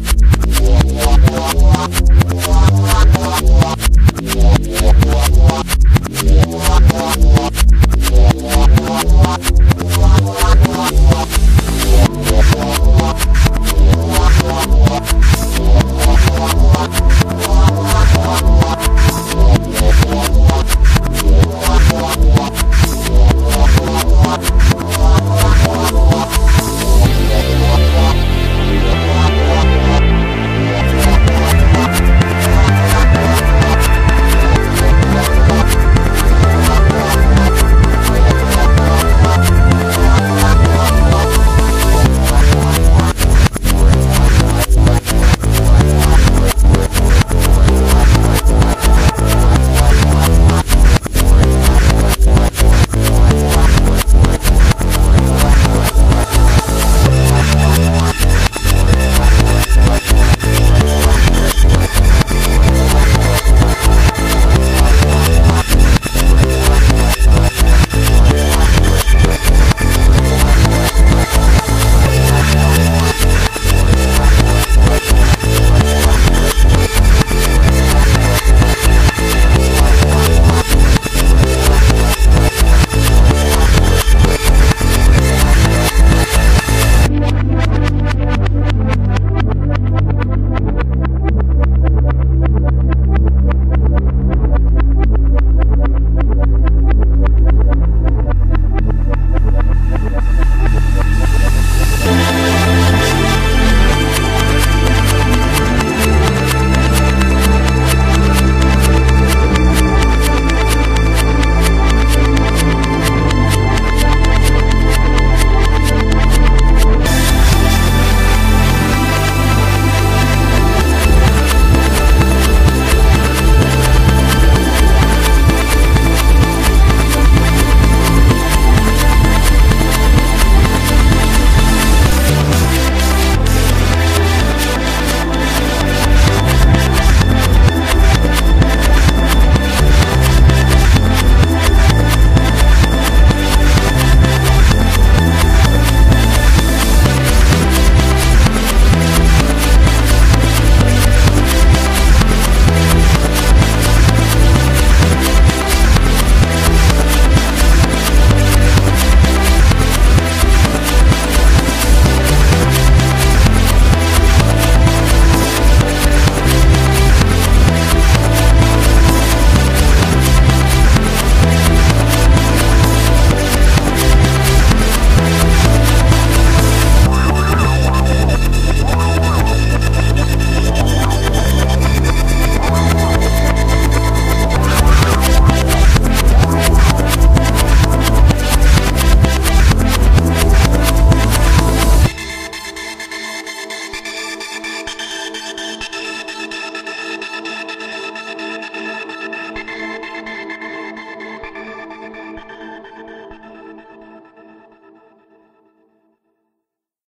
Whoa.